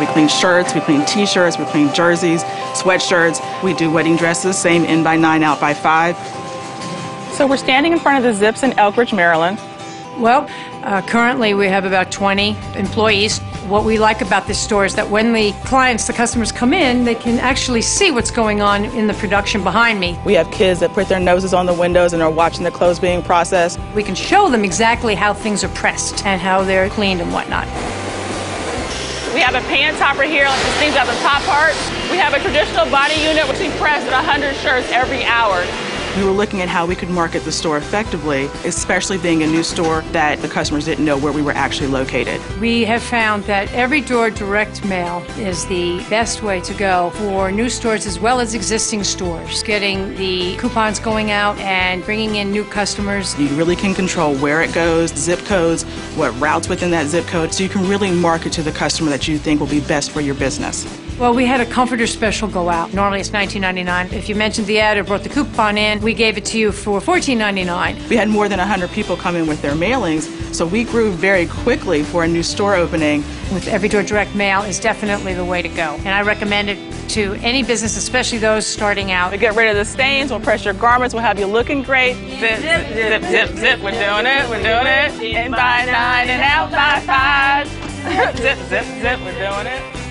We clean shirts, we clean t-shirts, we clean jerseys, sweatshirts. We do wedding dresses, same in by nine, out by five. So we're standing in front of the Zips in Elkridge, Maryland. Well, uh, currently we have about 20 employees. What we like about this store is that when the clients, the customers come in, they can actually see what's going on in the production behind me. We have kids that put their noses on the windows and are watching the clothes being processed. We can show them exactly how things are pressed and how they're cleaned and whatnot. We have a pan topper here, like this thing's at the top part. We have a traditional body unit which we press at 100 shirts every hour. We were looking at how we could market the store effectively, especially being a new store that the customers didn't know where we were actually located. We have found that every door direct mail is the best way to go for new stores as well as existing stores. Getting the coupons going out and bringing in new customers. You really can control where it goes, zip codes, what routes within that zip code, so you can really market to the customer that you think will be best for your business. Well, we had a comforter special go out. Normally it's $19.99. If you mentioned the ad or brought the coupon in, we gave it to you for $14.99. We had more than 100 people come in with their mailings, so we grew very quickly for a new store opening. With Every Door Direct Mail is definitely the way to go. And I recommend it to any business, especially those starting out. To get rid of the stains, we'll press your garments, we'll have you looking great. Zip, zip, zip, zip, zip. We're doing it, we're doing it. In by nine and out by five. zip, zip, zip, we're doing it.